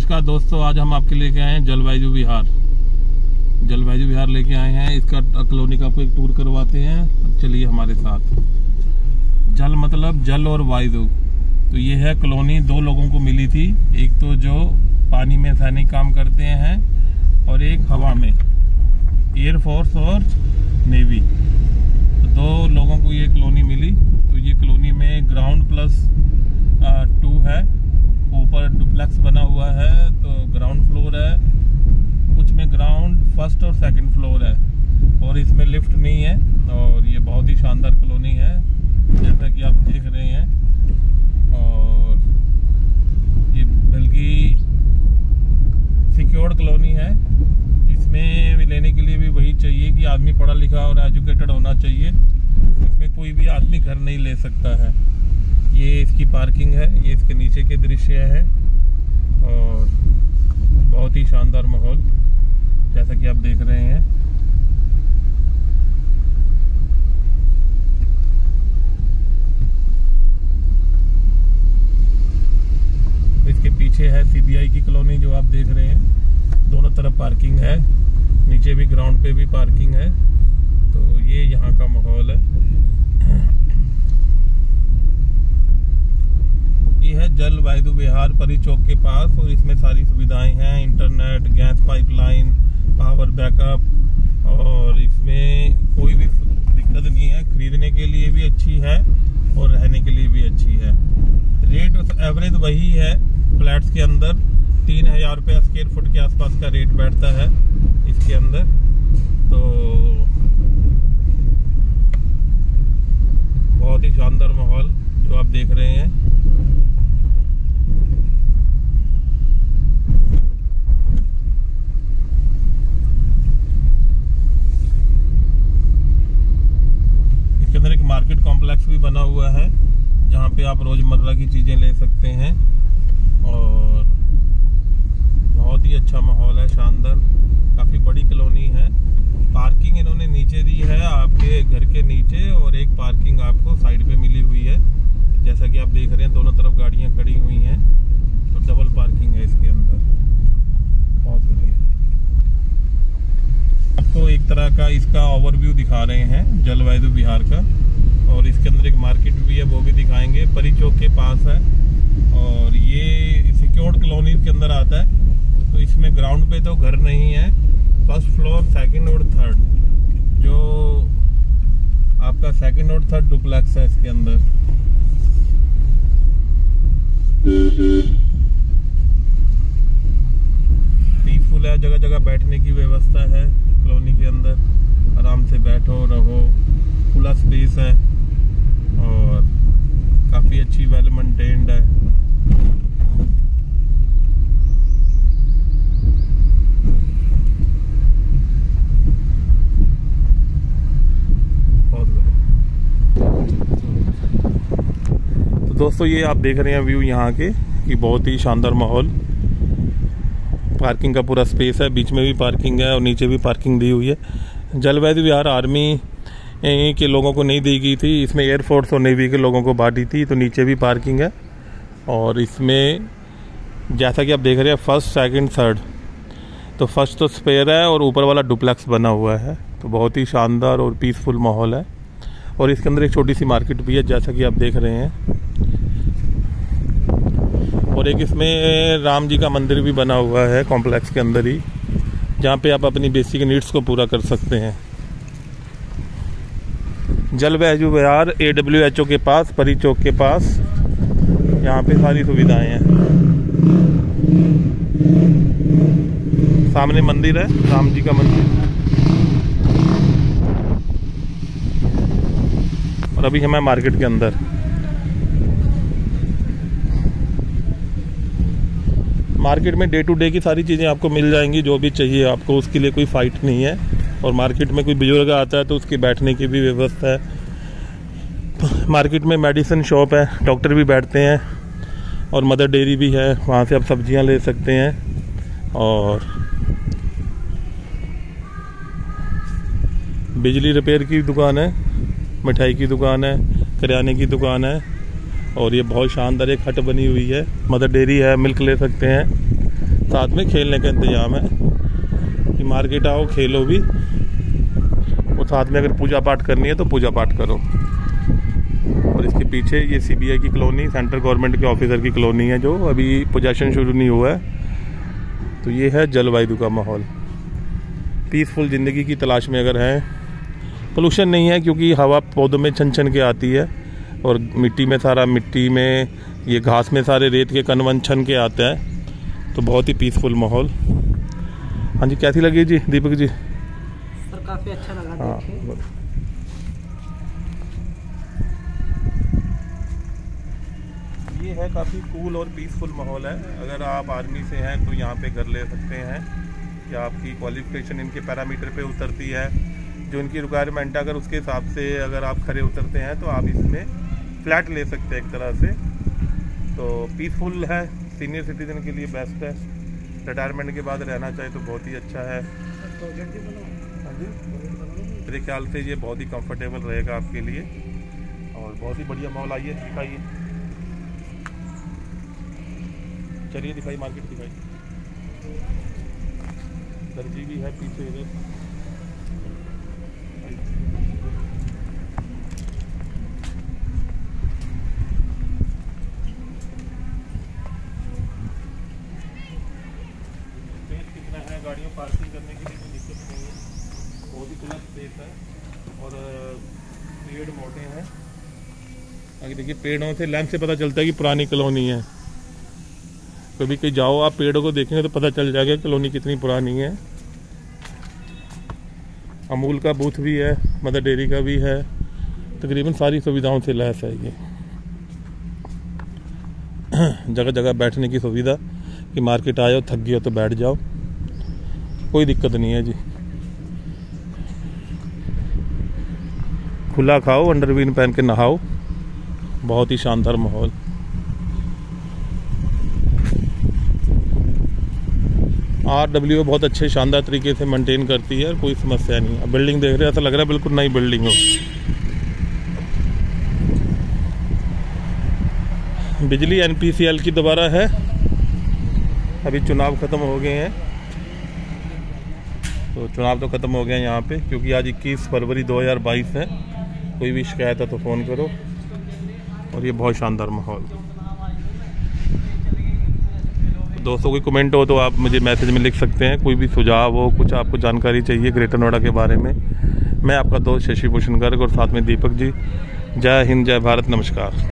नमस्कार दोस्तों, आज हम आपके लेके आए हैं जलवायु विहार। जलवायु विहार लेके आए हैं, इसका कॉलोनी का आपको एक टूर करवाते हैं चलिए हमारे साथ। जल मतलब जल और वायु। तो ये है कॉलोनी, दो लोगों को मिली थी। एक तो जो पानी में सैनिक काम करते हैं और एक हवा में एयरफोर्स और नेवी तो दो लोगों को ये कॉलोनी मिली। तो ये कॉलोनी में ग्राउंड प्लस टू है। ऊपर डुप्लेक्स बना है तो ग्राउंड फ्लोर है। कुछ में ग्राउंड फ़र्स्ट और सेकंड फ्लोर है। और इसमें लिफ्ट नहीं है, और ये बहुत ही शानदार कॉलोनी है, जैसा कि आप देख रहे हैं। और ये बल्कि सिक्योर्ड कॉलोनी है। इसमें लेने के लिए भी वही चाहिए कि आदमी पढ़ा लिखा और एजुकेटेड होना चाहिए। इसमें कोई भी आदमी घर नहीं ले सकता है। ये इसकी पार्किंग है, ये इसके नीचे के दृश्य है और बहुत ही शानदार माहौल जैसा कि आप देख रहे हैं। इसके पीछे है सीबीआई की कॉलोनी जो आप देख रहे हैं। दोनों तरफ़ पार्किंग है। नीचे भी ग्राउंड पे भी पार्किंग है। तो ये यहाँ का माहौल है। ये है जल वायु विहार परी चौक के पास और इसमें सारी सुविधाएँ हैं। Internet, gas pipeline power backup और इसमें कोई भी दिक्कत नहीं है। खरीदने के लिए भी अच्छी है और रहने के लिए भी अच्छी है। रेट एवरेज वही है। फ्लैट्स के अंदर तीन हज़ार रुपये स्क्वेयर फुट के आसपास का रेट बैठता है इसके अंदर। तो बहुत ही शानदार माहौल जो आप देख रहे हैं इसके अंदर एक मार्केट कॉम्प्लेक्स भी बना हुआ है, जहाँ पे आप रोज़मर्रा की चीज़ें ले सकते हैं। और बहुत ही अच्छा माहौल है, शानदार। काफ़ी बड़ी कॉलोनी है। पार्किंग इन्होंने नीचे दी है, आपके घर के नीचे, और एक पार्किंग आपको साइड पे मिली हुई है। जैसा कि आप देख रहे हैं, दोनों तरफ़ गाड़ियाँ खड़ी हुई हैं। तो डबल पार्किंग है इसके अंदर। बहुत बढ़िया। आपको एक तरह का इसका ओवरव्यू दिखा रहे हैं, जलवायु बिहार का। और इसके अंदर एक मार्केट भी है, वो भी दिखाएँगे। परी चौक के पास है और ये सिक्योर्ड कॉलोनी के अंदर आता है। तो इसमें ग्राउंड पे तो घर नहीं है। फ़र्स्ट फ्लोर सेकंड और थर्ड जो आपका सेकंड और थर्ड डुप्लेक्स है इसके अंदर। पीसफुल है जगह जगह बैठने की व्यवस्था है कॉलोनी के अंदर। आराम से बैठो, रहो। खुला स्पेस है। काफ़ी अच्छी वेल मेंटेन्ड है। तो दोस्तों, ये आप देख रहे हैं व्यू यहाँ के, कि बहुत ही शानदार माहौल। पार्किंग का पूरा स्पेस है, बीच में भी पार्किंग है और नीचे भी पार्किंग दी हुई है। जलवायु विहार आर्मी के लोगों को नहीं दी गई थी। इसमें एयरफोर्स और नेवी के लोगों को बांटी थी तो नीचे भी पार्किंग है। और इसमें जैसा कि आप देख रहे हैं फ़र्स्ट सेकंड थर्ड तो फ़र्स्ट तो स्पेयर है और ऊपर वाला डुप्लेक्स बना हुआ है। तो बहुत ही शानदार और पीसफुल माहौल है। और इसके अंदर एक छोटी सी मार्केट भी है, जैसा कि आप देख रहे हैं। और एक इसमें राम जी का मंदिर भी बना हुआ है कॉम्प्लेक्स के अंदर ही, जहाँ पे आप अपनी बेसिक नीड्स को पूरा कर सकते हैं। जलवायु विहार ए डब्ल्यू एच ओ के पास, परी चौक के पास। यहाँ पे सारी सुविधाएँ हैं। सामने मंदिर है, राम जी का मंदिर। और अभी हमें मार्केट के अंदर। मार्केट में डे टू डे की सारी चीज़ें आपको मिल जाएँगी, जो भी चाहिए आपको, उसके लिए कोई फाइट नहीं है। और मार्केट में कोई बुज़ुर्ग आता है तो उसकी बैठने की भी व्यवस्था है। मार्केट में मेडिसिन शॉप है, डॉक्टर भी बैठते हैं और मदर डेयरी भी है, वहाँ से आप सब्ज़ियाँ ले सकते हैं और बिजली रिपेयर की दुकान है, मिठाई की दुकान है, किराने की दुकान है और ये बहुत शानदार एक हट बनी हुई है। मदर डेयरी है, मिल्क ले सकते हैं। साथ में खेलने का इंतज़ाम है। कि मार्केट आओ, खेलो भी। और साथ में अगर पूजा पाठ करनी है तो पूजा पाठ करो। और इसके पीछे ये सीबीआई की कॉलोनी, सेंट्रल गवर्नमेंट के ऑफिसर की कॉलोनी है जो। अभी पोजेशन शुरू नहीं हुआ है। तो ये है जलवायु का माहौल। पीसफुल ज़िंदगी की तलाश में अगर हैं पोल्यूशन नहीं है क्योंकि हवा पौधों में छन छन के आती है। और मिट्टी में सारा, मिट्टी में ये घास में सारे रेत के कन वन छन के आते हैं। तो बहुत ही पीसफुल माहौल। हाँ जी कैसी लगी जी दीपक जी? सर काफ़ी अच्छा लगा हाँ ये है काफ़ी कूल और पीसफुल माहौल है। अगर आप आर्मी से हैं तो यहाँ पे घर ले सकते हैं या आपकी क्वालिफिकेशन इनके पैरामीटर पे उतरती है। जो इनकी रिक्वायरमेंट है अगर उसके हिसाब से अगर आप खड़े उतरते हैं तो आप इसमें फ्लैट ले सकते हैं एक तरह से। तो पीसफुल है सीनियर सिटीजन के लिए बेस्ट है। रिटायरमेंट के बाद रहना चाहे तो बहुत ही अच्छा है। हाँ मेरे ख्याल से ये बहुत ही कंफर्टेबल रहेगा आपके लिए। और बहुत ही बढ़िया मॉल आइए दिखाइए। चलिए दिखाई मार्केट दिखाई दर्जी भी है, पीछे इधर स्पेस कितना है गाड़ियों पार्किंग करने के लिए कोई दिक्कत नहीं है। बहुत ही खुला स्पेस है और पेड़ मोटे हैं। आगे देखिए, पेड़ों से लैंप से पता चलता है कि पुरानी कॉलोनी है। कभी कहीं जाओ, आप पेड़ों को देखेंगे तो पता चल जाएगा कॉलोनी कितनी पुरानी है। अमूल का बूथ भी है मदर डेयरी का भी है। तकरीबन सारी सुविधाओं से लैस है ये। जगह जगह बैठने की सुविधा कि मार्केट आए हो थक गए हो तो बैठ जाओ। कोई दिक्कत नहीं है जी। खुला खाओ अंडरवीन पहन के नहाओ। बहुत ही शानदार माहौल। आर डब्ल्यू बहुत अच्छे, शानदार तरीके से मेंटेन करती है, कोई समस्या नहीं है। बिल्डिंग देख रहे हैं, ऐसा लग रहा है बिल्कुल नई बिल्डिंग हो। बिजली एनपीसीएल की दोबारा है। अभी चुनाव खत्म हो गए हैं। तो चुनाव तो खत्म हो गया यहाँ पे, क्योंकि आज 21 फरवरी 2022 है। कोई भी शिकायत है तो फ़ोन करो। और ये बहुत शानदार माहौल। दोस्तों, कोई कमेंट हो तो आप मुझे मैसेज में लिख सकते हैं। कोई भी सुझाव हो, कुछ आपको जानकारी चाहिए ग्रेटर नोएडा के बारे में, मैं आपका दोस्त शशि भूषण गर्ग और साथ में दीपक जी। जय हिंद, जय भारत, नमस्कार।